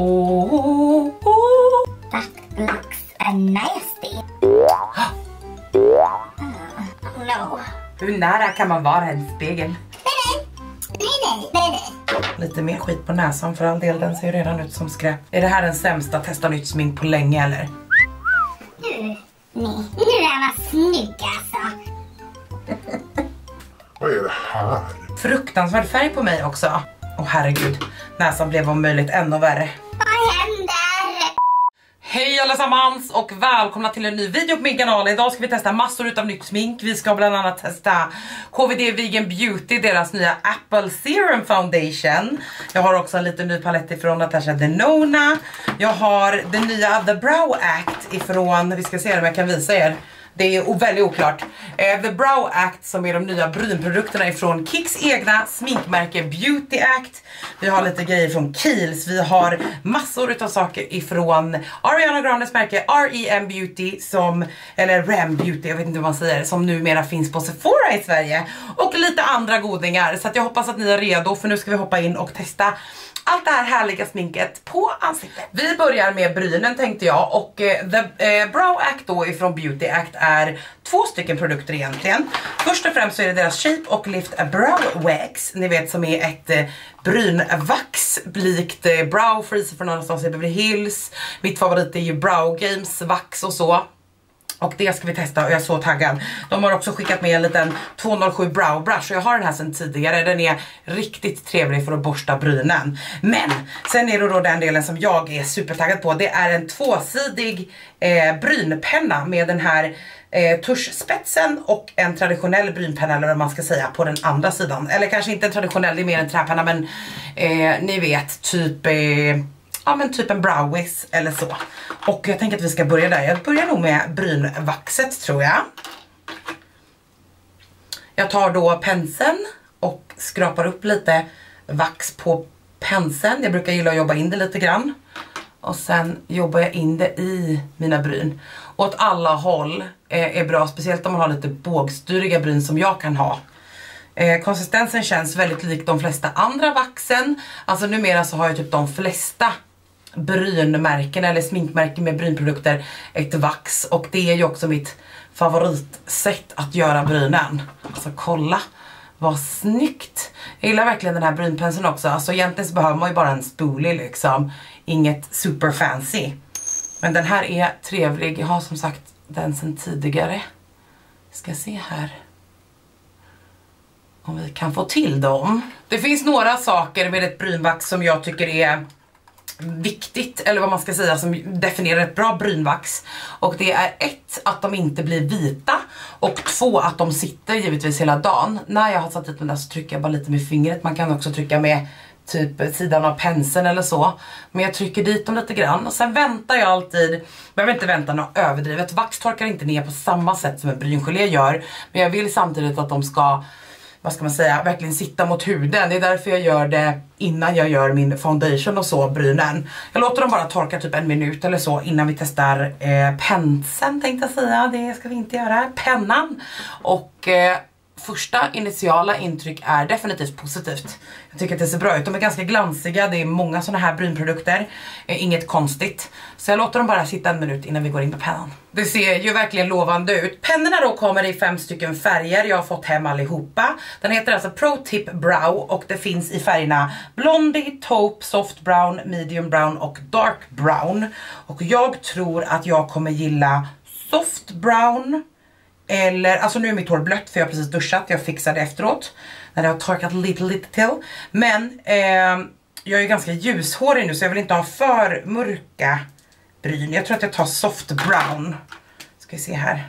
Oh, oh, oh. That looks uh, nasty. Oh no. Hur nära kan man vara en spegel? Nej, nej, nej, nej. Lite mer skit på näsan för all del, den ser ju redan ut som skräp. Är det här den sämsta testa nytt smink på länge eller? Nu, nej. Nu är man snygg alltså. Vad är det här? Fruktansvärd färg på mig också. Åh herregud, näsan blev om möjligt ännu värre. Vad händer? Hej allesammans och välkomna till en ny video på min kanal. Idag ska vi testa massor utav nytt smink. Vi ska bland annat testa KVD Vegan Beauty, deras nya Apple Serum Foundation. Jag har också en liten ny palett ifrån Natasha Denona. Jag har den nya The Brow Act ifrån, vi ska se om jag kan visa er. Det är väldigt oklart. Eh, The Brow Act som är de nya brynprodukterna ifrån Kicks egna sminkmärke Beauty Act. Vi har lite grejer från Kiehl's. Vi har massor utav saker ifrån Ariana Grandes märke REM Beauty som, eller REM Beauty, jag vet inte hur man säger, som numera finns på Sephora i Sverige. Och lite andra godingar. Så att jag hoppas att ni är redo för nu ska vi hoppa in och testa allt det här härliga sminket på ansiktet. Vi börjar med brynen tänkte jag och eh, The eh, Brow Act då ifrån Beauty Act är två stycken produkter egentligen. Först och främst så är det deras Shape och Lift Brow Wax, ni vet som är ett eh, brynvax likt eh, Brow Freezer från någonstans i Beverly Hills. Mitt favorit är ju Brow Games vax och så. Och det ska vi testa och jag är så taggad. De har också skickat med en liten 207 brow brush och jag har den här sedan tidigare. Den är riktigt trevlig för att borsta brynen. Men sen är det då den delen som jag är supertaggad på. Det är en tvåsidig eh, brynpenna med den här eh, tuschspetsen och en traditionell brynpenna eller vad man ska säga på den andra sidan. Eller kanske inte en traditionell, det är mer en träpenna men eh, ni vet typ eh, ja men typ en browies eller så. Och jag tänker att vi ska börja där. Jag börjar nog med brynvaxet tror jag. Jag tar då penseln och skrapar upp lite vax på penseln. Jag brukar gilla att jobba in det lite grann. Och sen jobbar jag in det i mina bryn. Åt alla håll eh, är bra, speciellt om man har lite bågstyriga bryn som jag kan ha. Eh, konsistensen känns väldigt lik de flesta andra vaxen. Alltså numera så har jag typ de flesta brynmärken eller sminkmärken med brynprodukter ett vax och det är ju också mitt favoritsätt att göra brynen. Alltså kolla vad snyggt! Jag gillar verkligen den här brynpenseln också. Alltså egentligen så behöver man ju bara en spoolie liksom. Inget super fancy. Men den här är trevlig. Jag har som sagt den sen tidigare. Ska se här om vi kan få till dem. Det finns några saker med ett brynvax som jag tycker är viktigt, eller vad man ska säga, som definierar ett bra brynvax. Och det är ett, att de inte blir vita och två, att de sitter givetvis hela dagen. När jag har satt dit den där så trycker jag bara lite med fingret. Man kan också trycka med typ sidan av penseln eller så. Men jag trycker dit dem lite grann och sen väntar jag alltid, behöver inte vänta något överdrivet. Vax torkar inte ner på samma sätt som en bryngelé gör. Men jag vill samtidigt att de ska vad ska man säga, verkligen sitta mot huden. Det är därför jag gör det innan jag gör min foundation och så, brynen. Jag låter dem bara torka typ en minut eller så innan vi testar eh, penseln tänkte jag säga. Det ska vi inte göra. Pennan. Och eh, första initiala intryck är definitivt positivt. Jag tycker att det ser bra ut. De är ganska glansiga, det är många sådana här brynprodukter. Eh, inget konstigt. Så jag låter dem bara sitta en minut innan vi går in på pennan. Det ser ju verkligen lovande ut. Pennorna då kommer i fem stycken färger. Jag har fått hem allihopa. Den heter alltså Pro Tip Brow och det finns i färgerna Blondie, Taupe, Soft Brown, Medium Brown och Dark Brown. Och jag tror att jag kommer gilla Soft Brown eller, alltså nu är mitt hår blött för jag har precis duschat, jag fixade efteråt. När det har torkat lite lite till. Men eh, jag är ganska ljushårig nu så jag vill inte ha för mörka bryn. Jag tror att jag tar soft brown. Ska vi se här.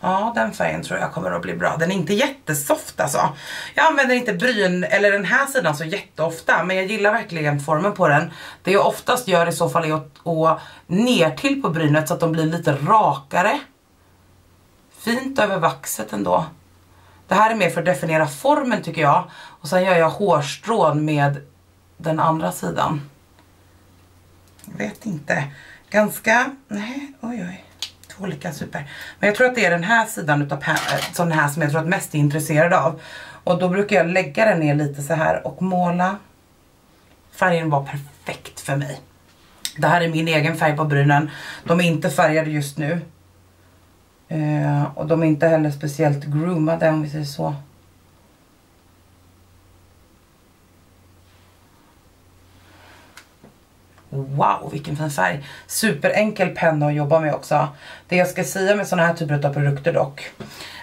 Ja, den färgen tror jag kommer att bli bra. Den är inte jättesoft alltså. Jag använder inte bryn, eller den här sidan så jätteofta, men jag gillar verkligen formen på den. Det jag oftast gör i så fall är att, att ner till på brynet så att de blir lite rakare fint över vaxet ändå. Det här är mer för att definiera formen tycker jag. Och sen gör jag hårstrån med den andra sidan. Jag vet inte. Ganska, nej, oj oj. Två olika super. Men jag tror att det är den här sidan utav eh, sån här som jag tror att mest är intresserad av. Och då brukar jag lägga den ner lite så här och måla. Färgen var perfekt perfekt för mig. Det här är min egen färg på brynen. De är inte färgade just nu. Eh, och de är inte heller speciellt groomade om vi säger så. Wow, vilken fin färg. Superenkel penna att jobba med också. Det jag ska säga med såna här typer av produkter dock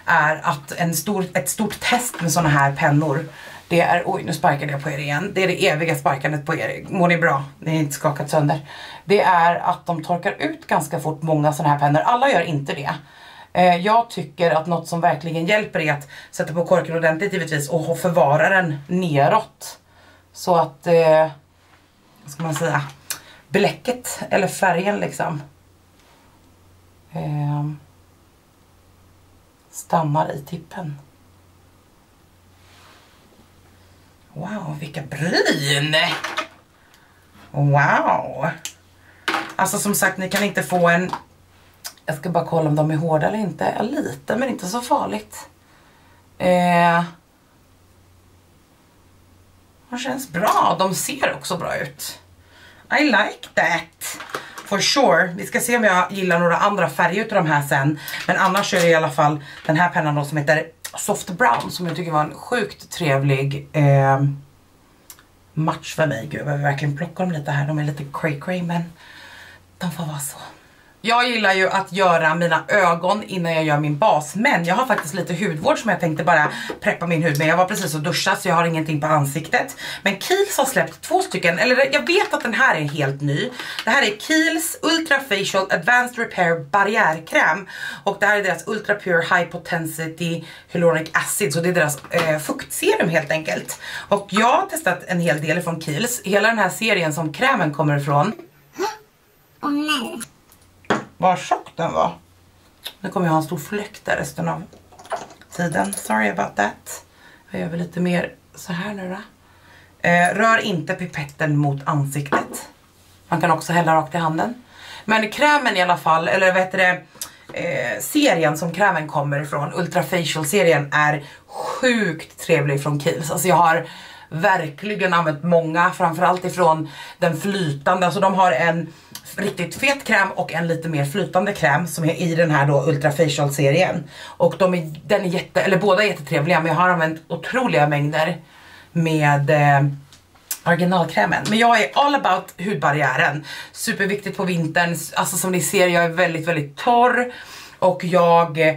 är att en stor, ett stort test med såna här pennor det är, oj nu sparkade jag på er igen. Det är det eviga sparkandet på er. Mår ni bra? Ni är inte skakat sönder. Det är att de torkar ut ganska fort många såna här pennor. Alla gör inte det. Eh, jag tycker att något som verkligen hjälper är att sätta på korken ordentligt givetvis och förvara den neråt. Så att, eh, vad ska man säga, bläcket eller färgen liksom eh, stannar i tippen. Wow, vilka bryn! Wow! Alltså som sagt, ni kan inte få en... Jag ska bara kolla om de är hårda eller inte. Ja lite, men inte så farligt. Eh, de känns bra. De ser också bra ut. I like that. For sure. Vi ska se om jag gillar några andra färger utav de här sen. Men annars är det i alla fall den här pennan då som heter Soft Brown som jag tycker var en sjukt trevlig eh, match för mig. Gud, jag behöver verkligen plocka dem lite här. De är lite cray cray men de får vara så. Jag gillar ju att göra mina ögon innan jag gör min bas men jag har faktiskt lite hudvård som jag tänkte bara preppa min hud med. Jag var precis och duschade så jag har ingenting på ansiktet. Men Kiehl's har släppt två stycken, eller jag vet att den här är helt ny. Det här är Kiehl's Ultra Facial Advanced Repair barriärkräm och det här är deras Ultra Pure High Potensity Hyaluronic Acid så det är deras eh, fuktserum helt enkelt. Och jag har testat en hel del från Kiehl's, hela den här serien som krämen kommer ifrån. Åh oh, nej vad tjock den var. Nu kommer jag ha en stor fläck där resten av tiden. Sorry about that. Jag gör väl lite mer så här nu då. Eh, rör inte pipetten mot ansiktet. Man kan också hälla rakt i handen. Men krämen i alla fall, eller vad heter det, eh, serien som krämen kommer ifrån, Ultra Facial serien är sjukt trevlig från Kiehl's. Alltså jag har verkligen använt många, framförallt ifrån den flytande, alltså de har en riktigt fet kräm och en lite mer flytande kräm som är i den här då Ultra Facial serien. Och de är, den är jätte, eller båda är jättetrevliga men jag har använt otroliga mängder med eh, originalkrämen. Men jag är all about hudbarriären. Superviktigt på vintern, alltså som ni ser jag är väldigt väldigt torr och jag eh,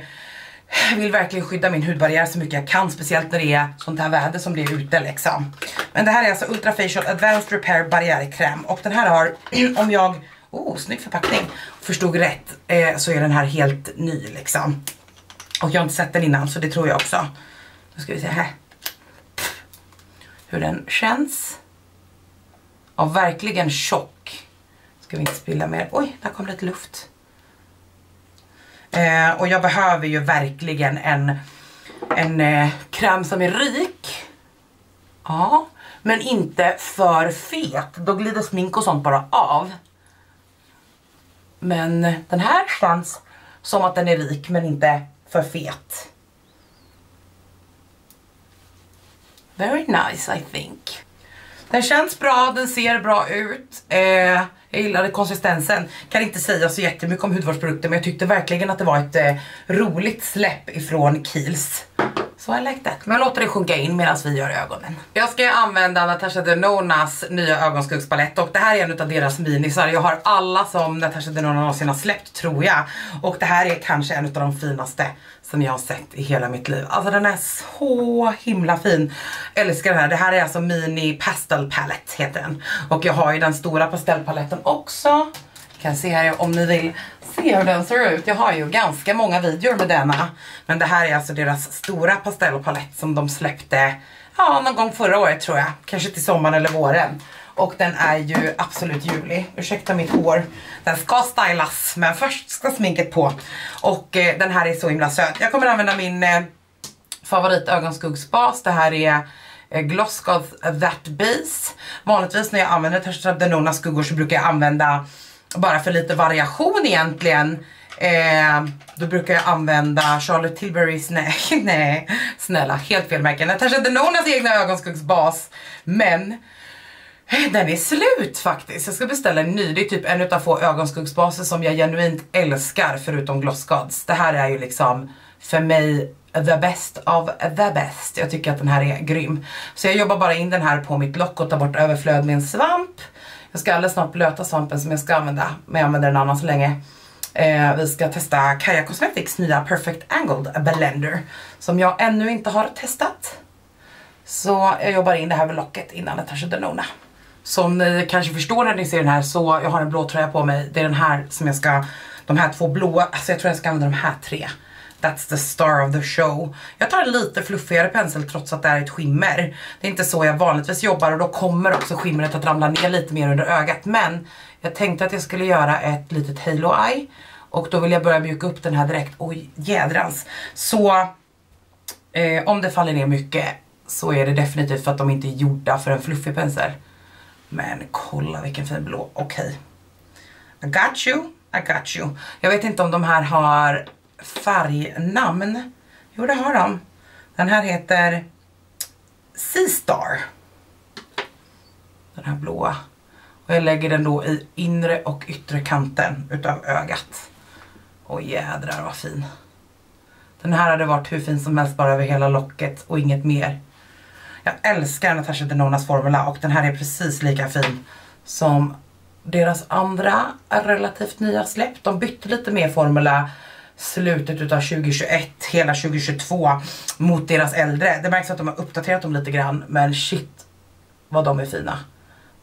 vill verkligen skydda min hudbarriär så mycket jag kan, speciellt när det är sånt här väder som det är ute liksom. Men det här är alltså Ultra Facial Advanced Repair barriärkräm och den här har, om jag oh snygg förpackning, förstod rätt eh, så är den här helt ny liksom. Och jag har inte sett den innan så det tror jag också. Nu ska vi se här. Hur den känns. Ja, verkligen tjock. Ska vi inte spilla mer. Oj, där kom lite luft. Eh, och jag behöver ju verkligen en, en eh, kräm som är rik. Ja, men inte för fet. Då glider smink och sånt bara av. Men den här känns som att den är rik men inte för fet. Very nice I think. Den känns bra, den ser bra ut. Eh, jag gillade konsistensen. Kan inte säga så jättemycket om hudvårdsprodukter men jag tyckte verkligen att det var ett eh, roligt släpp ifrån Kiehl's. So I like that. Men jag låter det sjunka in medan vi gör ögonen. Jag ska använda Natasha Denonas nya ögonskuggspalett och det här är en av deras minisar. Jag har alla som Natasha Denona någonsin har släppt tror jag. Och det här är kanske en av de finaste som jag har sett i hela mitt liv. Alltså den är så himla fin. Älskar den här. Det här är alltså Mini Pastel Palette heter den. Och jag har ju den stora pastellpaletten också. Kan se här om ni vill se hur den ser ut. Jag har ju ganska många videor med denna. Men det här är alltså deras stora pastellpalett som de släppte ja, någon gång förra året tror jag. Kanske till sommaren eller våren. Och den är ju absolut ljuvlig. Ursäkta mitt hår. Den ska stylas men först ska sminket på. Och eh, den här är så himla söt. Jag kommer använda min eh, favorit ögonskuggsbas. Det här är eh, Glossgoth That Base. Vanligtvis när jag använder Tasha Denona skuggor så brukar jag använda bara för lite variation egentligen. Eh, då brukar jag använda Charlotte Tilburys, nej, nej, snälla, helt fel märke. Natasha Denonas egna ögonskuggsbas. Men eh, Den är slut faktiskt. Jag ska beställa en ny. Det är typ en av få ögonskuggsbaser som jag genuint älskar förutom Gloss Gods. Det här är ju liksom för mig the best of the best. Jag tycker att den här är grym. Så jag jobbar bara in den här på mitt lock och tar bort överflöd med en svamp. Jag ska alldeles snart blöta svampen som jag ska använda, men jag använder den annan så länge. Eh, vi ska testa Kaja Cosmetics nya Perfect Angled Blender som jag ännu inte har testat. Så jag jobbar in det här med locket innan Natasha Denona. Som ni kanske förstår när ni ser den här så jag har en blå tröja på mig. Det är den här som jag ska, de här två blåa, alltså jag tror jag ska använda de här tre. That's the star of the show. Jag tar en lite fluffigare pensel trots att det är ett skimmer. Det är inte så jag vanligtvis jobbar och då kommer också skimret att ramla ner lite mer under ögat. Men jag tänkte att jag skulle göra ett litet halo eye. Och då vill jag börja mjuka upp den här direkt. Oj jädrans. Så eh, om det faller ner mycket så är det definitivt för att de inte är gjorda för en fluffig pensel. Men kolla vilken fin blå. Okej. Okay. I got you. I got you. Jag vet inte om de här har färgnamn. Jo det har de. Den här heter Seastar. Den här blåa. Och jag lägger den då i inre och yttre kanten utav ögat. Och jädrar vad fin. Den här hade varit hur fin som helst bara över hela locket och inget mer. Jag älskar Natasha Denonas formula och den här är precis lika fin som deras andra relativt nya släpp. De bytte lite mer formula slutet utav 2021, hela 2022 mot deras äldre. Det märks att de har uppdaterat dem lite grann men shit vad de är fina.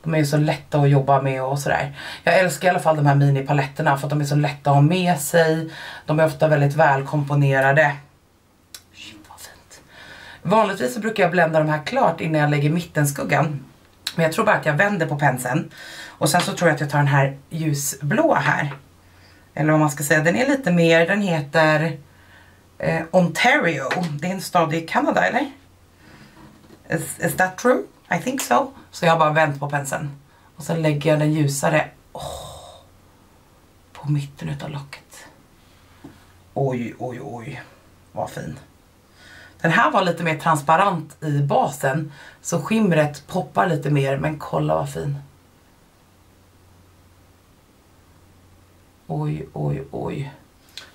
De är ju så lätta att jobba med och sådär. Jag älskar i alla fall de här minipaletterna för att de är så lätta att ha med sig. De är ofta väldigt välkomponerade. Shit vad fint. Vanligtvis så brukar jag blända de här klart innan jag lägger mittenskuggan. Men jag tror bara att jag vänder på penseln. Och sen så tror jag att jag tar den här ljusblå här. Eller vad man ska säga, den är lite mer, den heter eh, Ontario. Det är en stad i Kanada eller? Is, is that true? I think so. Så jag har bara vänt på penseln. Och sen lägger jag den ljusare oh, på mitten utav locket. Oj, oj, oj. Vad fin. Den här var lite mer transparent i basen. Så skimret poppar lite mer. Men kolla vad fin. Oj, oj, oj.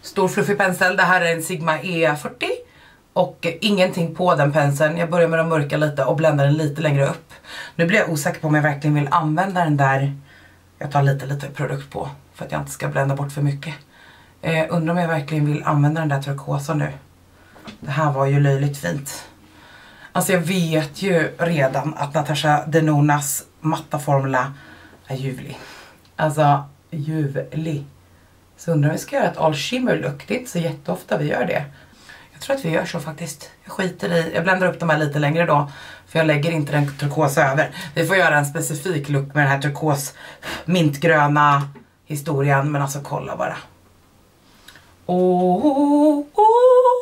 Stor fluffig pensel. Det här är en Sigma E40. Och ingenting på den penseln. Jag börjar med att mörka lite och bländar den lite längre upp. Nu blir jag osäker på om jag verkligen vill använda den där. Jag tar lite, lite produkt på. För att jag inte ska blända bort för mycket. Eh, undrar om jag verkligen vill använda den där turkosa nu. Det här var ju löjligt fint. Alltså jag vet ju redan att Natasha Denonas matta formula är ljuvlig. Alltså ljuvlig. Så undrar om vi ska göra ett all shimmer look. Det är inte så jätteofta vi gör det. Jag tror att vi gör så faktiskt. Jag skiter i, jag bländar upp de här lite längre då. För jag lägger inte den turkosa över. Vi får göra en specifik look med den här turkos mintgröna historien. Men alltså kolla bara. Oh, oh, oh.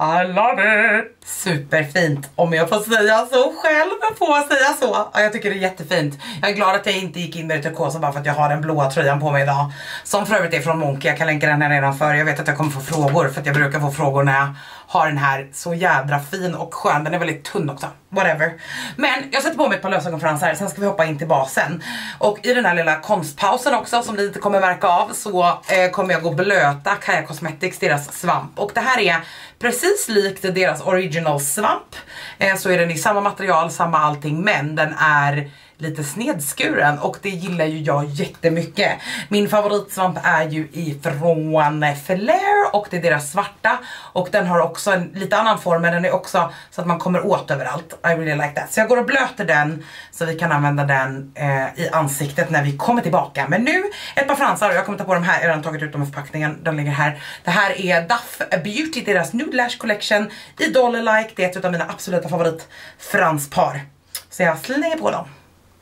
I love it! Superfint om jag får säga så själv, får jag säga så? Ja, jag tycker det är jättefint. Jag är glad att jag inte gick in med det turkosa bara för att jag har den blåa tröjan på mig idag. Som för övrigt är från Monkey, jag kan länka den här nedanför. Jag vet att jag kommer få frågor för att jag brukar få frågor när jag har den här så jädra fin och skön. Den är väldigt tunn också, whatever. Men jag sätter på mig ett par lösögonfransar, sen ska vi hoppa in till basen. Och i den här lilla konstpausen också som ni inte kommer märka av så eh, kommer jag gå och blöta Kaja Cosmetics, deras svamp. Och det här är precis likt deras original svamp. Eh, så är den i samma material, samma allting men den är lite snedskuren och det gillar ju jag jättemycket. Min favoritsvamp är ju ifrån Flair och det är deras svarta och den har också en lite annan form men den är också så att man kommer åt överallt. I really like that. Så jag går och blöter den så vi kan använda den eh, i ansiktet när vi kommer tillbaka. Men nu ett par fransar och jag kommer ta på de här, jag har redan tagit ut dem ur förpackningen, den ligger här. Det här är Duff Beauty, deras Nude Lash Collection i Dollar Like, det är ett av mina absoluta favoritfranspar. Så jag slänger på dem.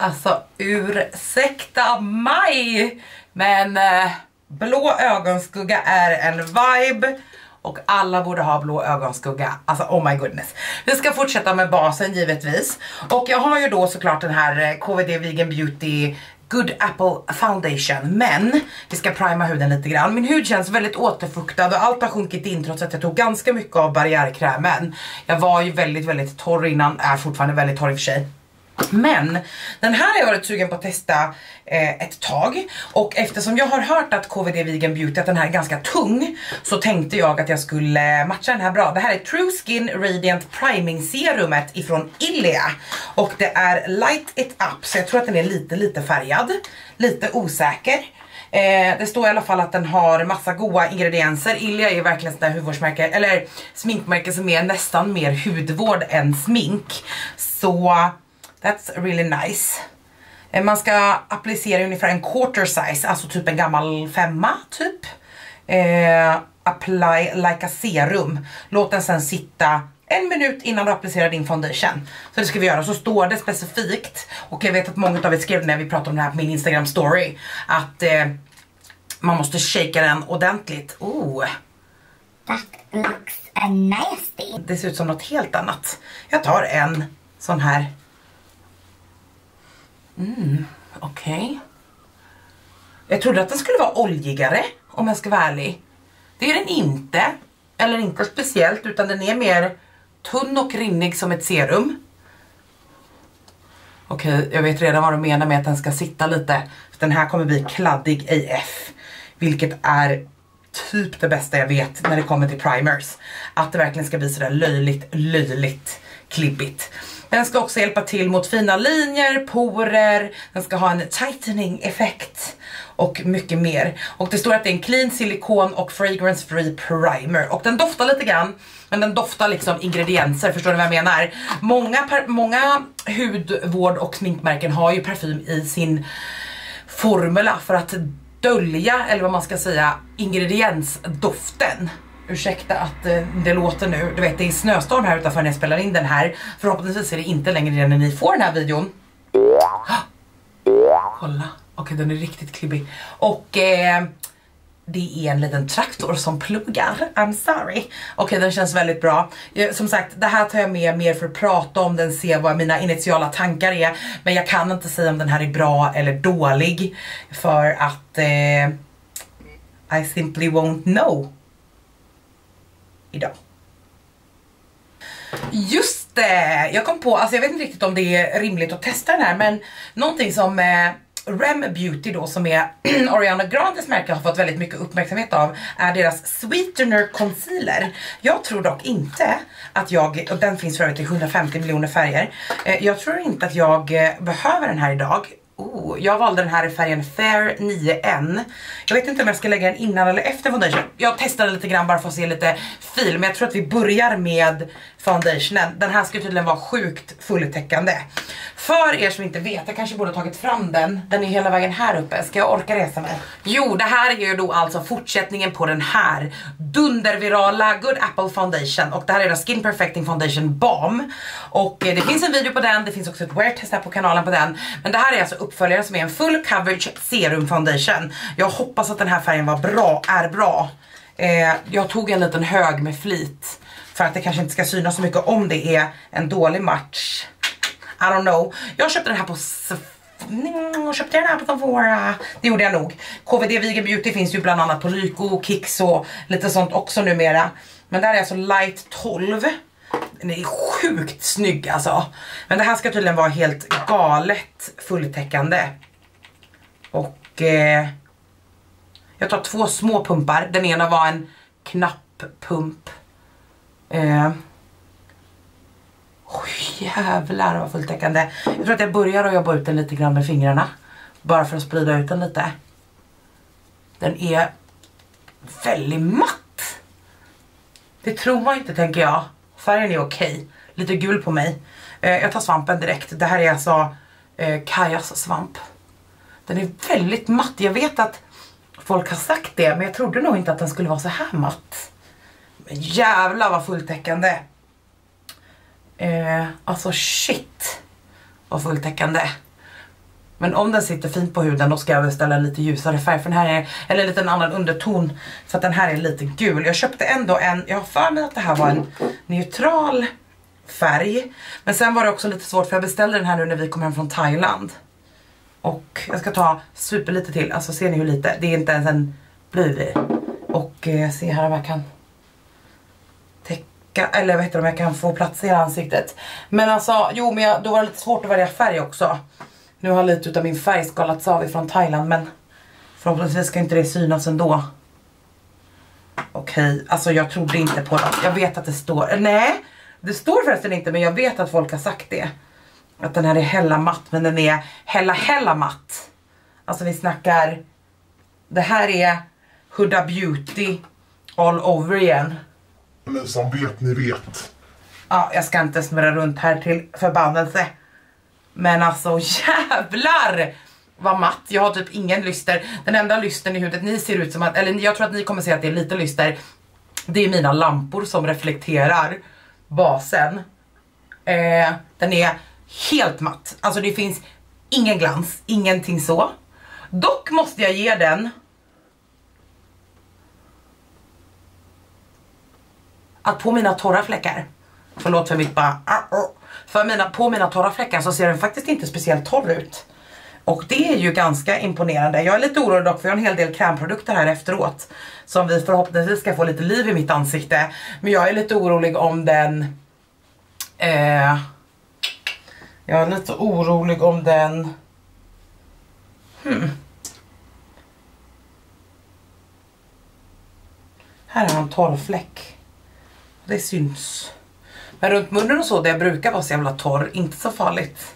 Alltså ursäkta mig! Men eh, blå ögonskugga är en vibe och alla borde ha blå ögonskugga. Alltså oh my goodness. Vi ska fortsätta med basen givetvis. Och jag har ju då såklart den här eh, KVD Vegan Beauty Good Apple Foundation men vi ska prima huden lite grann. Min hud känns väldigt återfuktad och allt har sjunkit in trots att jag tog ganska mycket av barriärkrämen. Jag var ju väldigt väldigt torr innan, är fortfarande väldigt torr i och för sig. Men den här har jag varit sugen på att testa eh, ett tag och eftersom jag har hört att KVD Vegan Beauty att den här är ganska tung så tänkte jag att jag skulle matcha den här bra. Det här är True Skin Radiant Priming Serumet ifrån Ilia och det är Light It Up så jag tror att den är lite lite färgad, lite osäker. Eh, det står i alla fall att den har massa goda ingredienser. Ilia är verkligen sådär hudvårdsmärke, eller sminkmärke som är nästan mer hudvård än smink. Så That's really nice. Eh, man ska applicera ungefär en quarter size, alltså typ en gammal femma typ. Eh, apply like a serum. Låt den sen sitta en minut innan du applicerar din foundation. Så det ska vi göra. Så står det specifikt, och jag vet att många av er skrev när vi pratade om det här på min Instagram story, att eh, man måste shaka den ordentligt. Oh. That looks nasty. Det ser ut som något helt annat. Jag tar en sån här Mm, okej. Okay. Jag trodde att den skulle vara oljigare om jag ska vara ärlig. Det är den inte. Eller inte speciellt utan den är mer tunn och rinnig som ett serum. Okej, okay, jag vet redan vad du menar med att den ska sitta lite. Den här kommer bli kladdig AF. Vilket är typ det bästa jag vet när det kommer till primers. Att det verkligen ska bli sådär löjligt, löjligt klibbigt. Den ska också hjälpa till mot fina linjer, porer, den ska ha en tightening effekt och mycket mer. Och det står att det är en clean silikon och fragrance free primer och den doftar lite grann men den doftar liksom ingredienser, förstår ni vad jag menar? Många, många hudvård och sminkmärken har ju parfym i sin formula för att dölja, eller vad man ska säga, ingrediensdoften. Ursäkta att eh, det låter nu, du vet det är snöstorm här utanför när jag spelar in den här. Förhoppningsvis är det inte längre det när ni får den här videon. Kolla, okej okay, den är riktigt klibbig. Och eh, det är en liten traktor som pluggar, I'm sorry. Okej okay, den känns väldigt bra. Eh, som sagt det här tar jag med mer för att prata om den, se vad mina initiala tankar är. Men jag kan inte säga om den här är bra eller dålig. För att eh, I simply won't know idag. Just det! Jag kom på, alltså jag vet inte riktigt om det är rimligt att testa den här men någonting som eh, Rem Beauty då som är Ariana Grandes märke har fått väldigt mycket uppmärksamhet av är deras Sweetener Concealer. Jag tror dock inte att jag, och den finns för övrigt i 150 miljoner färger, eh, jag tror inte att jag eh, behöver den här idag Oh, jag valde den här i färgen Fair 9N. Jag vet inte om jag ska lägga den innan eller efter foundation. Jag testade lite grann bara för att se lite fil. Men jag tror att vi börjar med foundationen. Den här ska tydligen vara sjukt fulltäckande. För er som inte vet, jag kanske borde ha tagit fram den. Den är hela vägen här uppe. Ska jag orka resa mig? Jo, det här är ju då alltså fortsättningen på den här dundervirala Good Apple Foundation. Och det här är då Skin Perfecting Foundation Balm. Och eh, det finns en video på den, det finns också ett wear test här på kanalen på den. Men det här är alltså uppföljare som är en full coverage serum foundation. Jag hoppas att den här färgen var bra, är bra. Eh, jag tog en liten hög med flit för att det kanske inte ska synas så mycket om det är en dålig match. I don't know. Jag köpte den här på mm, jag köpte den här på Sephora. Det gjorde jag nog. KVD Vegan Beauty finns ju bland annat på Lyko, Kicks och lite sånt också numera. Men det här är alltså light 12. Den är sjukt snygg alltså. Men det här ska tydligen vara helt galet fulltäckande. Och eh, jag tar två små pumpar. Den ena var en knapppump. Eh, oh, jävlar vad fulltäckande. Jag tror att jag börjar att jobba ut den lite grann med fingrarna. Bara för att sprida ut den lite. Den är väldigt matt. Det tror man inte tänker jag. Färgen är okej. Okay. Lite gul på mig. Eh, jag tar svampen direkt. Det här är alltså eh, Kajas svamp. Den är väldigt matt. Jag vet att folk har sagt det men jag trodde nog inte att den skulle vara så här matt. Men jävlar vad fulltäckande. Eh, alltså shit vad fulltäckande. Men om den sitter fint på huden då ska jag beställa lite ljusare färg för den här är, eller en liten annan underton. Så att den här är lite gul. Jag köpte ändå en, jag har för mig att det här var en neutral färg. Men sen var det också lite svårt för jag beställde den här nu när vi kom hem från Thailand. Och jag ska ta super lite till, alltså ser ni hur lite? Det är inte ens en blyg Och eh, se här om jag kan täcka, eller vad heter det, om jag kan få plats i hela ansiktet. Men alltså, jo men jag, då var det lite svårt att välja färg också. Nu har lite utav min färg skalats av ifrån Thailand men förhoppningsvis ska inte det synas ändå. Okej, alltså jag trodde inte på det. Jag vet att det står, nej det står förresten inte men jag vet att folk har sagt det. Att den här är hella matt men den är hella hella matt. Alltså vi snackar, det här är Huda Beauty all over igen. Ni som vet, ni vet. Ja, jag ska inte snurra runt här till förbannelse. Men alltså jävlar vad matt. Jag har typ ingen lyster. Den enda lystern i huvudet, ni ser ut som att, eller jag tror att ni kommer se att det är lite lyster. Det är mina lampor som reflekterar basen. Eh, den är helt matt. Alltså det finns ingen glans, ingenting så. Dock måste jag ge den att på mina torra fläckar, förlåt för mitt bara, ah, ah för mina, på mina torra fläckar så ser den faktiskt inte speciellt torr ut. Och det är ju ganska imponerande. Jag är lite orolig dock för jag har en hel del krämprodukter här efteråt. Som vi förhoppningsvis ska få lite liv i mitt ansikte. Men jag är lite orolig om den... Eh, jag är lite orolig om den... Hmm. Här har jag en torr fläck. Det syns. Men runt munnen och så där jag brukar vara så jävla torr, inte så farligt.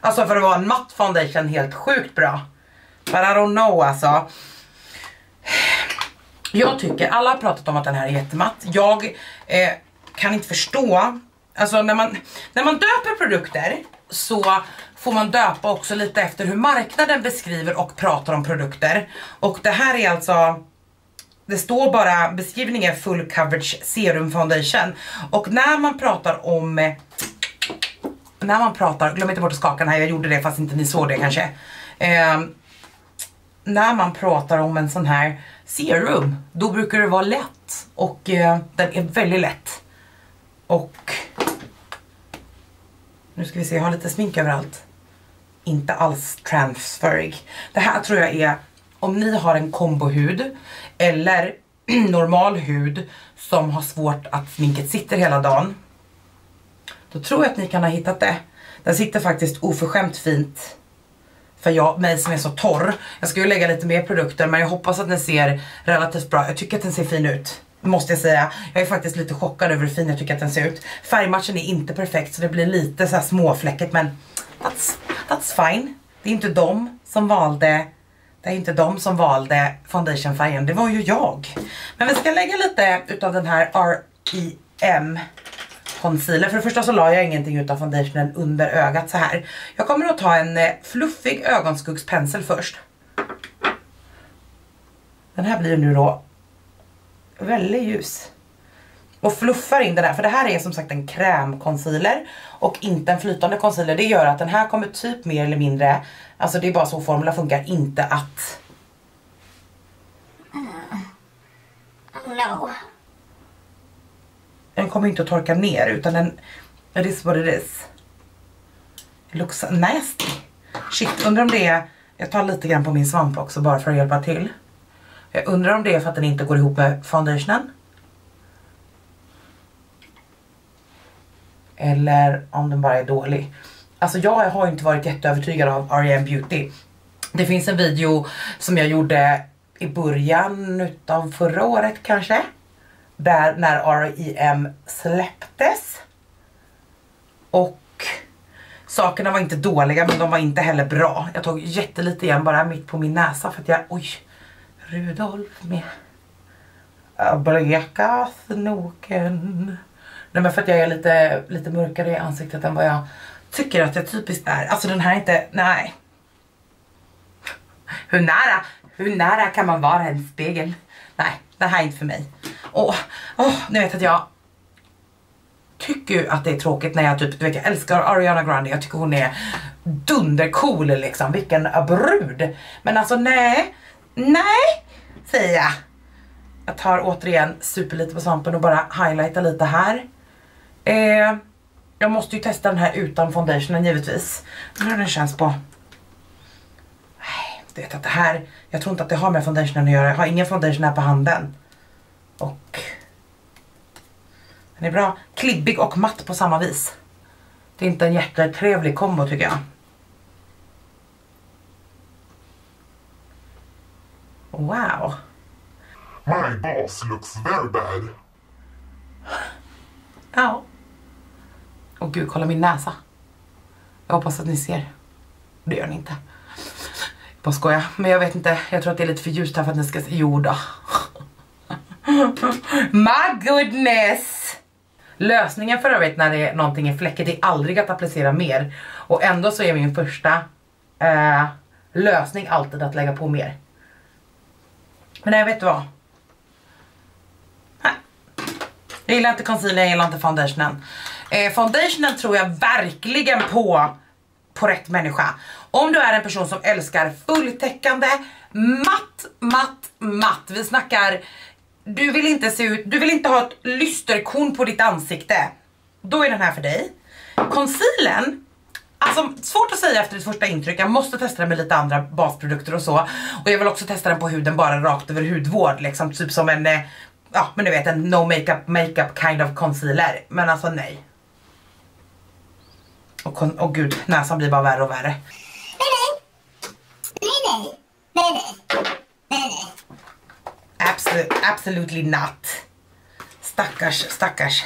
Alltså för att vara en matt foundation helt sjukt bra. But I don't know alltså. Jag tycker, alla har pratat om att den här är jättematt. Jag eh, kan inte förstå, alltså när man, när man döper produkter så får man döpa också lite efter hur marknaden beskriver och pratar om produkter. Och det här är alltså det står bara beskrivningen full coverage serum foundation. Och när man pratar om när man pratar, glöm inte bort att skaka den här, jag gjorde det fast inte ni såg det kanske. Eh, när man pratar om en sån här serum, då brukar det vara lätt. Och eh, den är väldigt lätt. Och nu ska vi se, jag har lite smink överallt. Inte alls transferig. Det här tror jag är, om ni har en kombohud eller normal hud som har svårt att sminket sitter hela dagen då tror jag att ni kan ha hittat det. Den sitter faktiskt oförskämt fint för jag, mig som är så torr. Jag ska ju lägga lite mer produkter men jag hoppas att den ser relativt bra. Jag tycker att den ser fin ut. Måste jag säga. Jag är faktiskt lite chockad över hur fin jag tycker att den ser ut. Färgmatchen är inte perfekt så det blir lite så här småfläckigt men that's, that's fine. Det är inte de som valde det är inte de som valde foundationfärgen, det var ju jag. Men vi ska lägga lite utav den här R.E.M concealer. För det första så la jag ingenting utav foundationen under ögat så här. Jag kommer att ta en eh, fluffig ögonskuggspensel först. Den här blir nu då väldigt ljus. Och fluffar in den här, för det här är som sagt en krämconcealer och inte en flytande concealer. Det gör att den här kommer typ mer eller mindre, alltså det är bara så formula funkar, inte att... Mm. No den kommer inte att torka ner utan den, it is what it is. It looks nasty. Shit, undrar om det är, jag tar lite grann på min svamp också bara för att hjälpa till. Jag undrar om det är för att den inte går ihop med foundationen. Eller om den bara är dålig. Alltså jag har ju inte varit jätteövertygad av R.E.M. Beauty. Det finns en video som jag gjorde i början utav förra året kanske där när R.E.M. släpptes. Och sakerna var inte dåliga men de var inte heller bra. Jag tog jättelite igen bara mitt på min näsa för att jag, oj, Rudolf med bleka snoken. Nej men för att jag är lite, lite mörkare i ansiktet än vad jag tycker att jag typiskt är. Alltså den här är inte, nej. Hur nära, hur nära kan man vara en spegel? Nej, det här är inte för mig. Åh, åh, ni vet att jag tycker att det är tråkigt när jag typ, du vet jag älskar Ariana Grande, jag tycker hon är dundercool liksom, vilken brud. Men alltså nej, nej, säger jag. Jag tar återigen super lite på svampen och bara highlightar lite här. Eh, jag måste ju testa den här utan foundationen givetvis. Hur den känns på. Nej, du vet att det här, jag tror inte att det har med foundationen att göra. Jag har ingen foundation här på handen. Och Den är bra. Klibbig och matt på samma vis. Det är inte en jättetrevlig kombo tycker jag. Wow. My boss looks very bad. Ja. Åh gud, kolla min näsa. Jag hoppas att ni ser. Det gör ni inte. Jag bara skojar. Men jag vet inte, jag tror att det är lite för ljust här för att ni ska se. Jo då. My goodness! Lösningen för övrigt när det är någonting är fläckigt är aldrig att applicera mer. Och ändå så är min första eh, lösning alltid att lägga på mer. Men nej, vet du vad? Jag gillar inte concealer, jag gillar inte foundationen. Eh, foundationen tror jag verkligen på, på rätt människa. Om du är en person som älskar fulltäckande, matt, matt, matt. Vi snackar, du vill inte se ut, du vill inte ha ett lysterkorn på ditt ansikte. Då är den här för dig. Concealern, Alltså svårt att säga efter ditt första intryck, jag måste testa den med lite andra basprodukter och så. Och jag vill också testa den på huden bara rakt över hudvård liksom, typ som en, eh, ja men du vet en no makeup makeup kind of concealer. Men alltså nej. Och, och gud, näsan blir bara värre och värre. Nej, nej. Nej, nej. Nej, nej. Absolut, absolutely not. Stackars, stackars.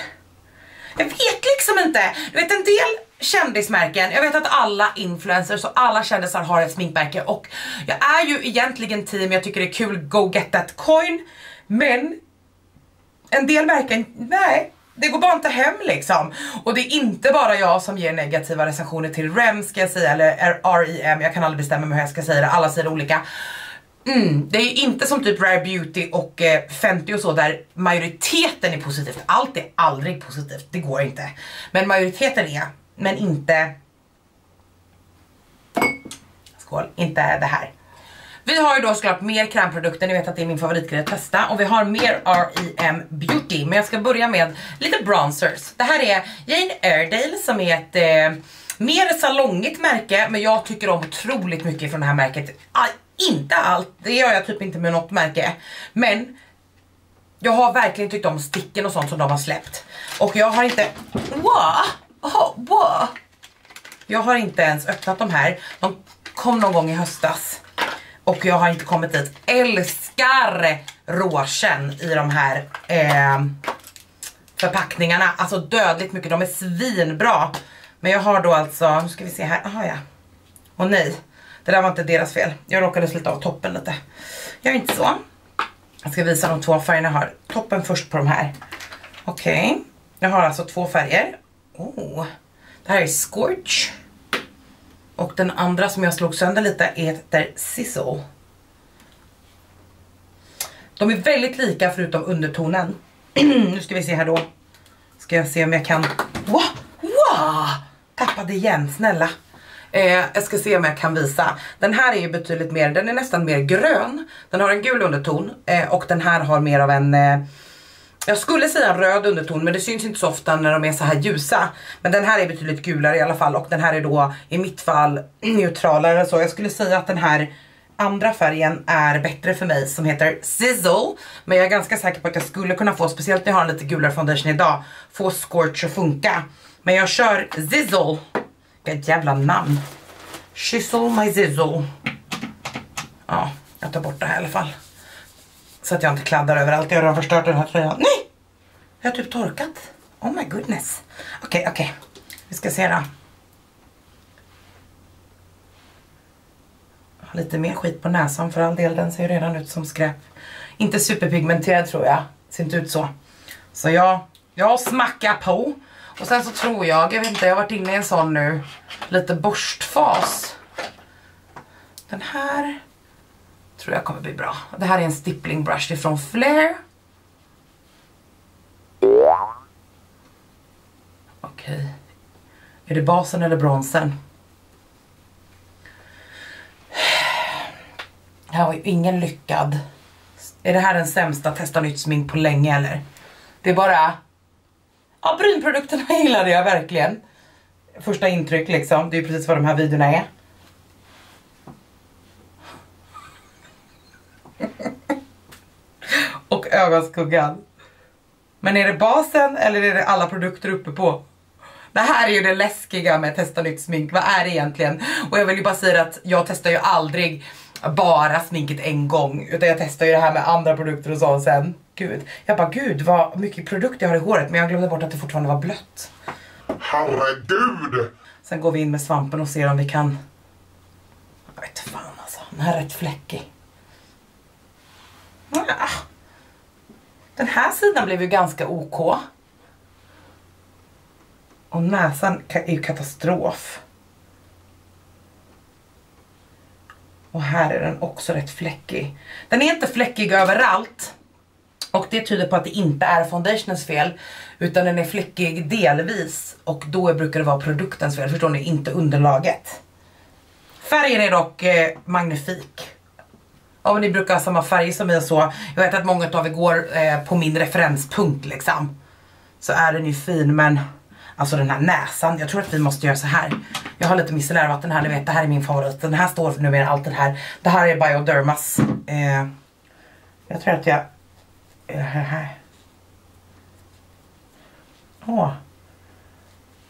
Jag vet liksom inte. Du vet en del kändismärken, jag vet att alla influencers och alla kändisar har ett sminkmärke och jag är ju egentligen team, jag tycker det är kul, go get that coin. Men en del märken, nej. Det går bara inte hem liksom. Och det är inte bara jag som ger negativa recensioner till REM ska jag säga, eller REM, jag kan aldrig bestämma mig hur jag ska säga det, alla säger olika. Mm, det är inte som typ Rare Beauty och eh, Fenty och så där majoriteten är positivt. Allt är aldrig positivt, det går inte. Men majoriteten är, men inte... Skål, inte det här. Vi har ju då såklart mer krämprodukter, ni vet att det är min favoritgrej att testa. Och vi har mer R.E.M. Beauty, men jag ska börja med lite bronzers. Det här är Jane Airedale som är ett eh, mer salongigt märke, men jag tycker om otroligt mycket från det här märket. Ah, inte allt, det gör jag typ inte med något märke. Men jag har verkligen tyckt om sticken och sånt som de har släppt. Och jag har inte... Wow! Oh, wow! Jag har inte ens öppnat de här. De kom någon gång i höstas. Och jag har inte kommit dit. Älskar råsen i de här eh, förpackningarna. Alltså dödligt mycket. De är svinbra. Men jag har då alltså, nu ska vi se här. Aha, ja. Och nej, det där var inte deras fel. Jag råkade slita av toppen lite. Gör inte så. Jag ska visa de två färgerna jag har. Toppen först på de här. Okej, okay. jag har alltså två färger. Oh. Det här är Scorch. Och den andra som jag slog sönder lite heter Sizzle. De är väldigt lika förutom undertonen. nu ska vi se här då. Ska jag se om jag kan... Wow! wow! Tappade igen, snälla. Eh, jag ska se om jag kan visa. Den här är ju betydligt mer, den är nästan mer grön. Den har en gul underton eh, och den här har mer av en eh, jag skulle säga en röd underton men det syns inte så ofta när de är så här ljusa. Men den här är betydligt gulare i alla fall och den här är då i mitt fall neutralare så jag skulle säga att den här andra färgen är bättre för mig som heter Sizzle. Men jag är ganska säker på att jag skulle kunna få, speciellt när jag har en lite gulare foundation idag, få Scorch att funka. Men jag kör Sizzle. Vilket jävla namn. Shizzle my Sizzle. Ja, jag tar bort det här i alla fall. Så att jag inte kladdar överallt. Jag har redan förstört den här tröjan. Nej! Jag har typ torkat. Oh my goodness. Okej, okay, okej. Okay. Vi ska se då. Lite mer skit på näsan för all del. Den ser ju redan ut som skräp. Inte superpigmenterad tror jag. Ser inte ut så. Så jag, jag smackar på. Och sen så tror jag, jag vet inte, jag har varit inne i en sån nu. Lite borstfas. Den här tror jag kommer bli bra. Det här är en stippling brush ifrån Flair. Okej. Okay. Är det basen eller bronsen? Det här var ju ingen lyckad. Är det här den sämsta testa nytt smink på länge eller? Det är bara... Ja, brynprodukterna gillade jag verkligen. Första intryck liksom, det är ju precis vad de här videorna är. och ögonskuggan. Men är det basen eller är det alla produkter uppe på? Det här är ju det läskiga med att testa nytt smink. Vad är det egentligen? Och jag vill ju bara säga att jag testar ju aldrig bara sminket en gång. Utan jag testar ju det här med andra produkter och så sen. Gud. Jag bara gud vad mycket produkter jag har i håret. Men jag glömde bort att det fortfarande var blött. Herregud! Sen går vi in med svampen och ser om vi kan... Jag vet fan alltså. Den här är rätt fläckig. Ah. Den här sidan blev ju ganska OK. Och näsan är ju katastrof. Och här är den också rätt fläckig. Den är inte fläckig överallt. Och det tyder på att det inte är foundationens fel. Utan den är fläckig delvis. Och då brukar det vara produktens fel. Förstår ni? Inte underlaget. Färgen är dock eh, magnifik. Om ni brukar ha samma färg som mig och så. Jag vet att många av er går eh, på min referenspunkt liksom. Så är den ju fin men Alltså den här näsan, jag tror att vi måste göra så här. Jag har lite micellärvatten här, ni vet det här är min favorit. Den här står för numera allt det här. Det här är Biodermas. Eh, jag tror att jag... eh, Här. här. Åh.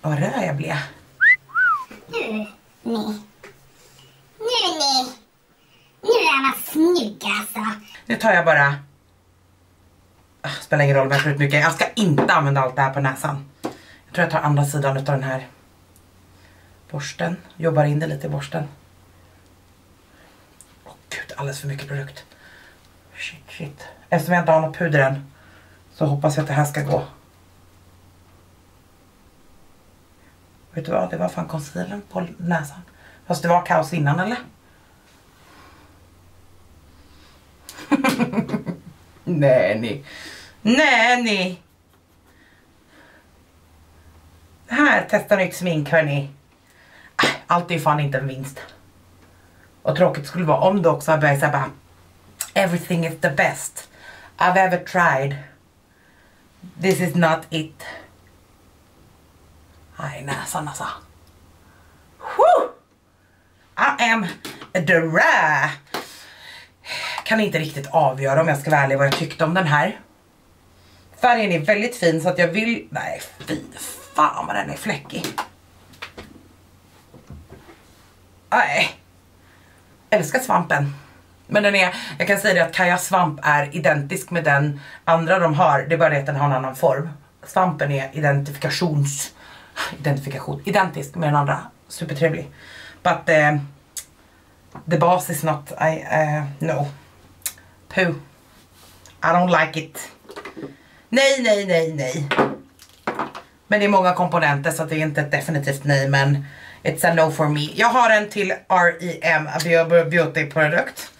Vad röd jag blev. Nu, ni. Nu, nej. Nu är man snygg alltså. Nu tar jag bara... Ah, spelar ingen roll om jag får ut mycket. Jag ska inte använda allt det här på näsan. Jag tror jag tar andra sidan utav den här borsten. Jobbar in det lite i borsten. Åh gud, alldeles för mycket produkt. Shit, shit. Eftersom jag inte har något puder än så hoppas jag att det här ska gå. Vet du vad, det var fan concealern på näsan. Fast det var kaos innan eller? Nej ni. Nej ni. Här, testa nytt smink hörni. Äh, Allt är ju fan inte en vinst. Och tråkigt skulle det vara om du också har börjat säga bara Everything is the best I've ever tried. This is not it. Aj, näsan alltså. Whew! I am the rare. Kan inte riktigt avgöra om jag ska vara ärlig vad jag tyckte om den här. Färgen är väldigt fin så att jag vill... Nej, fy fan vad den är fläckig. Nej. Älskar svampen. Men den är, jag kan säga det att Kaja svamp är identisk med den andra de har. Det är bara det att den har en annan form. Svampen är identifikations... Identifikation. Identisk med den andra. Supertrevlig. But uh, the boss is not... I, uh, no. Poo. I don't like it. Nej, nej, nej, nej. Men det är många komponenter så det är inte ett definitivt nej men it's a no for me. Jag har en till REM Beauty produkt.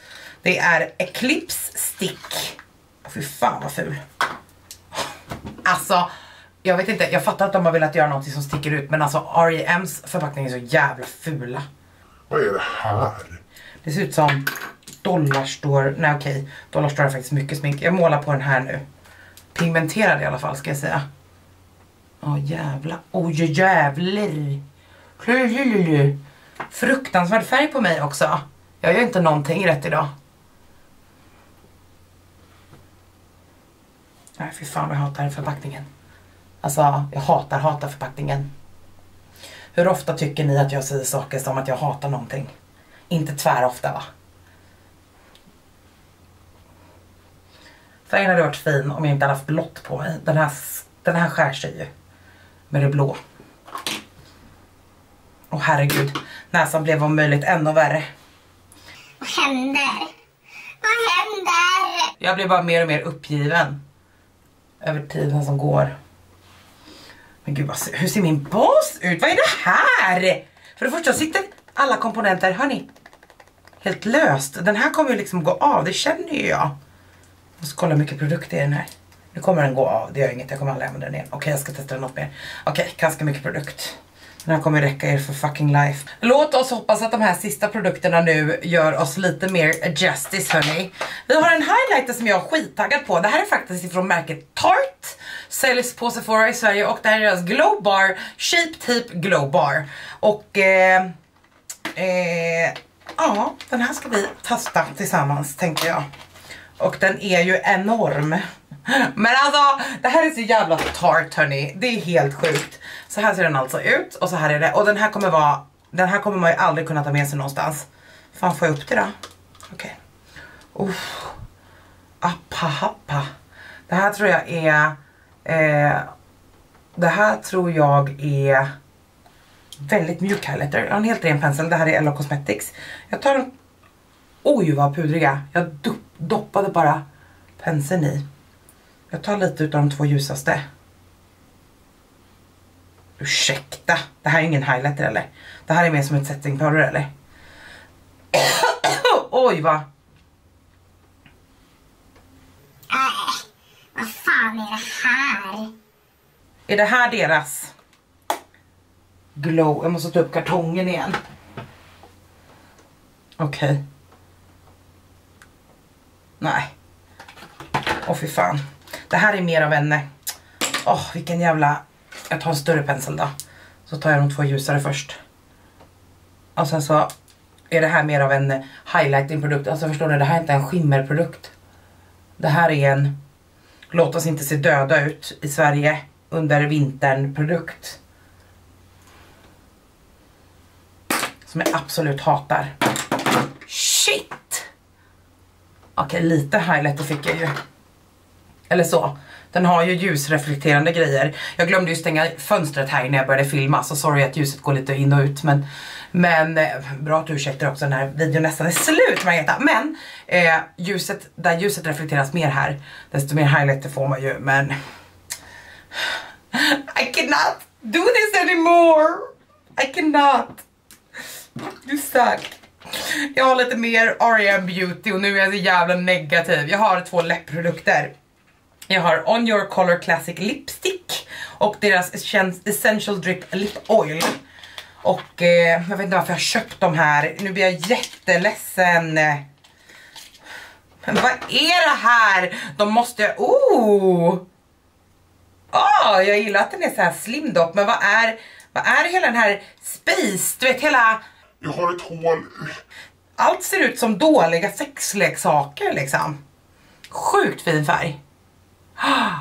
Det är Eclipse Stick. Fy fan vad ful. Alltså, jag vet inte, jag fattar att de har velat göra något som sticker ut men alltså REMs förpackning är så jävla fula. Vad är det här? Det ser ut som Dollarstore, nej okej, Dollarstore har faktiskt mycket smink. Jag målar på den här nu. Pigmenterad i alla fall ska jag säga. Åh jävla, oj jävlar. Lulululu. Fruktansvärd färg på mig också. Jag gör inte någonting rätt idag. Nej fy fan vad jag hatar förpackningen. Alltså jag hatar, hatar förpackningen. Hur ofta tycker ni att jag säger saker som att jag hatar någonting? Inte tvär ofta va? Färgen hade varit fin om jag inte hade haft blått på mig. Den här, den här skär sig ju. Med det blå. Åh herregud. Näsan blev om möjligt ännu värre. Vad händer? Vad händer? Jag blir bara mer och mer uppgiven. Över tiden som går. Men gud vad, hur ser min bas ut? Vad är det här? För det första sitter alla komponenter, hörni. Helt löst. Den här kommer ju liksom gå av, det känner ju jag. Måste kolla hur mycket produkt det är i den här. Nu kommer den gå av, det gör inget, jag kommer aldrig använda den igen. Okej, jag ska testa den något mer. Okej, ganska mycket produkt. Den här kommer räcka er för fucking life. Låt oss hoppas att de här sista produkterna nu gör oss lite mer justice hörni. Vi har en highlighter som jag är skittaggad på. Det här är faktiskt ifrån märket Tarte. Säljs på Sephora i Sverige och det här är deras Glow Bar Shape Tape Glow Bar. Och eh, eh, ja, den här ska vi testa tillsammans tänker jag. Och den är ju enorm. Men alltså, det här är så jävla tart hörni. Det är helt sjukt. Så här ser den alltså ut och så här är det. Och den här kommer vara, den här kommer man ju aldrig kunna ta med sig någonstans. Fan får jag upp det då? Okej. Okay. Uff. Appa happa. Det här tror jag är, eh, det här tror jag är väldigt mjuk highlighter. Jag har en helt ren pensel, det här är Ella Cosmetics. Jag tar en, oj vad pudriga. Jag do, doppade bara penseln i. Jag tar lite utav de två ljusaste. Ursäkta, det här är ingen highlighter eller? Det här är mer som ett setting powder eller? oj vad Äh, vad fan är det här? Är det här deras glow? Jag måste ta upp kartongen igen. Okej. Okay. Nej. Åh fy fan. Det här är mer av en... Åh oh, vilken jävla... Jag tar en större pensel då. Så tar jag de två ljusare först. Och sen så är det här mer av en highlighting-produkt. Alltså förstår ni, det här är inte en skimmerprodukt. Det här är en låt oss inte se döda ut i Sverige under vintern produkt. Som jag absolut hatar. Shit! Okej, okay, lite highlighter fick jag ju. Eller så. Den har ju ljusreflekterande grejer. Jag glömde ju stänga fönstret här när jag började filma så sorry att ljuset går lite in och ut men men eh, bra att du ursäktar också när videon nästan är slut Margareta. Men eh, ljuset, där ljuset reflekteras mer här desto mer highlighter får man ju men I cannot do this anymore. I cannot. You suck. Jag har lite mer R.E.M. beauty och nu är jag så jävla negativ. Jag har två läppprodukter. Jag har On Your Color Classic Lipstick och deras Essential Drip Lip Oil. Och eh, jag vet inte varför jag har köpt de här. Nu blir jag jätteledsen. Men vad är det här? De måste jag... Oh! Oh, jag gillar att den är så här slim dock. Men vad är, vad är hela den här space? Du vet hela... Jag har ett hål. Allt ser ut som dåliga sexleksaker liksom. Sjukt fin färg.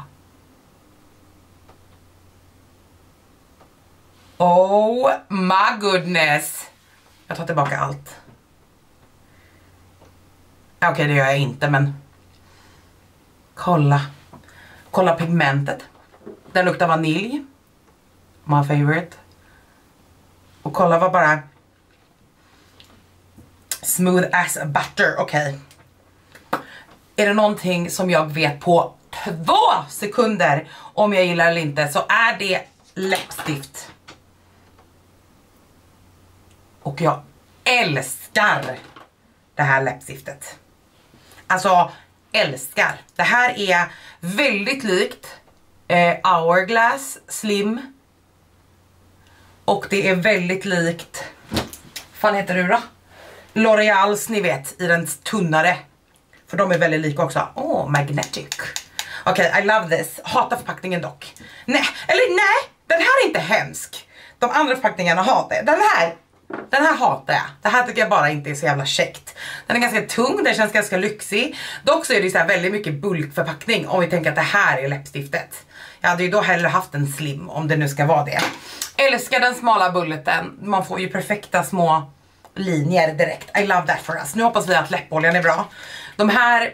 Oh my goodness. Jag tar tillbaka allt. Okej, okay, det gör jag inte, men kolla. Kolla pigmentet. Den luktar vanilj. My favorite. Och kolla vad bara smooth as butter. Okej. Okay. Är det någonting som jag vet på två sekunder om jag gillar eller inte så är det läppstift. Och jag älskar det här läppstiftet. Alltså älskar. Det här är väldigt likt eh, Hourglass Slim. Och det är väldigt likt, vad fan heter du då? L'Oreals ni vet, i den tunnare. För de är väldigt lika också. Åh, oh, magnetic. Okej, okay, I love this. Hatar förpackningen dock. Nej, eller nej, den här är inte hemsk. De andra förpackningarna hatar jag. Den här den här hatar jag. Det här tycker jag bara inte är så jävla käckt. Den är ganska tung, den känns ganska lyxig. Dock så är det så väldigt mycket bulkförpackning om vi tänker att det här är läppstiftet. Jag hade ju då hellre haft en slim om det nu ska vara det. Älskar den smala bulleten. Man får ju perfekta små linjer direkt. I love that for us. Nu hoppas vi att läppoljan är bra. De här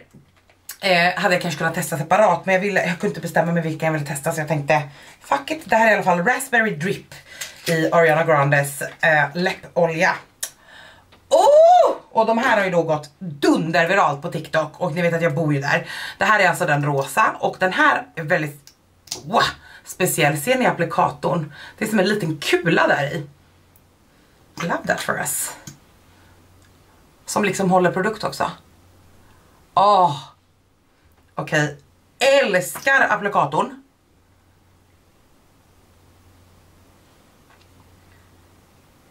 eh, hade jag kanske kunnat testa separat men jag, ville, jag kunde inte bestämma mig vilka jag ville testa så jag tänkte fuck it, det här är i alla fall Raspberry Drip i Ariana Grandes eh, läppolja. Oh! Och de här har ju då gått dunderviralt på TikTok och ni vet att jag bor ju där. Det här är alltså den rosa och den här är väldigt wow, speciell. Ser ni applikatorn? Det är som en liten kula där i. Love that for us. Som liksom håller produkt också. Åh! Oh. Okej. Okay. Älskar applikatorn.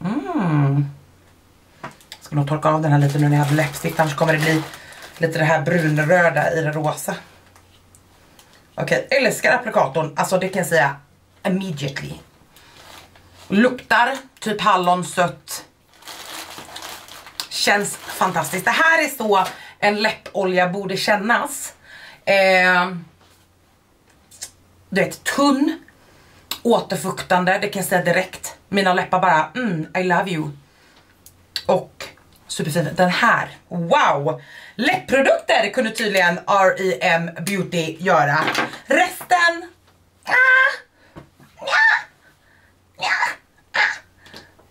Mm. Ska nog torka av den här lite nu när jag hade läppstift annars kommer det bli lite det här brunröda i det rosa. Okej, okay. älskar applikatorn. Alltså det kan jag säga immediately. Luktar typ hallon, sött. Känns fantastiskt. Det här är så en läppolja borde kännas. Eh, du vet tunn, återfuktande, det kan jag säga direkt. Mina läppar bara, mm, I love you. Och superfin. Den här, wow! Läppprodukter kunde tydligen R.E.M. Beauty göra. Resten, ah,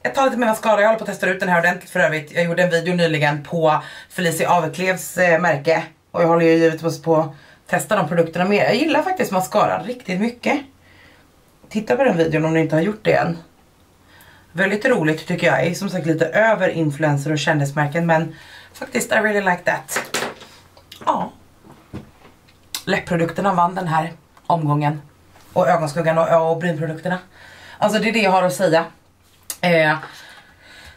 Jag tar lite mer mascara, jag håller på att testa ut den här ordentligt för övrigt. Jag gjorde en video nyligen på Felicia Aveklevs eh, märke. Och jag håller ju givetvis på att testa de produkterna mer. Jag gillar faktiskt mascara riktigt mycket. Titta på den videon om ni inte har gjort det än. Väldigt roligt tycker jag. Jag är som sagt lite över influencer och kändismärken men faktiskt I really like that. Ja. Läppprodukterna vann den här omgången. Och ögonskuggan och, och brynprodukterna. Alltså det är det jag har att säga. Eh,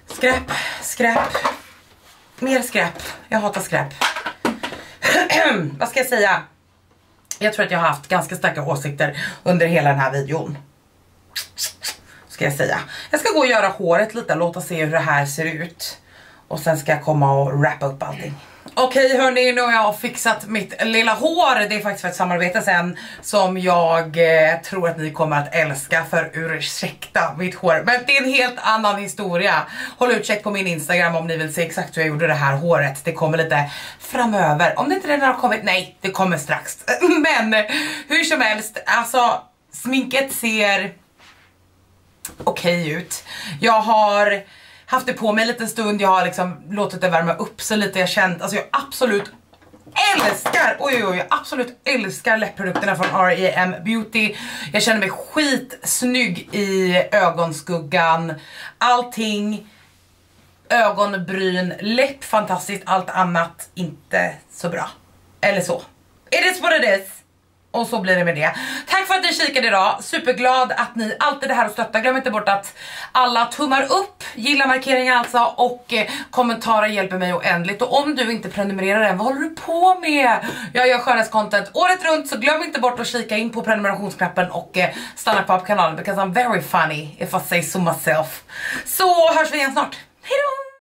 skräp, skräp, mer skräp. Jag hatar skräp. Vad ska jag säga? Jag tror att jag har haft ganska starka åsikter under hela den här videon. Ska jag säga. Jag ska gå och göra håret lite, låta se hur det här ser ut. Och sen ska jag komma och wrappa upp allting. Okej hörni, nu har jag fixat mitt lilla hår. Det är faktiskt för ett samarbete sen som jag eh, tror att ni kommer att älska för ursäkta mitt hår. Men det är en helt annan historia. Håll utkik på min Instagram om ni vill se exakt hur jag gjorde det här håret. Det kommer lite framöver. Om det inte redan har kommit, nej det kommer strax. Men hur som helst, alltså sminket ser okej okay ut. Jag har haft det på mig en liten stund, jag har liksom låtit det värma upp sig lite, jag känt, alltså jag absolut älskar, oj oj oj, jag absolut älskar läppprodukterna från R.E.M. Beauty. Jag känner mig skitsnygg i ögonskuggan, allting, ögonbryn, läpp fantastiskt, allt annat inte så bra. Eller så. It is what it is. Och så blir det med det. Tack för att ni kikade idag. Superglad att ni alltid är här och stöttar. Glöm inte bort att alla tummar upp, gilla markeringar alltså och eh, kommentarer hjälper mig oändligt. Och om du inte prenumererar än, vad håller du på med? Jag gör skönhetscontent året runt så glöm inte bort att kika in på prenumerationsknappen och eh, stanna kvar på kanalen because I'm very funny if I say so myself. Så hörs vi igen snart. hejdå!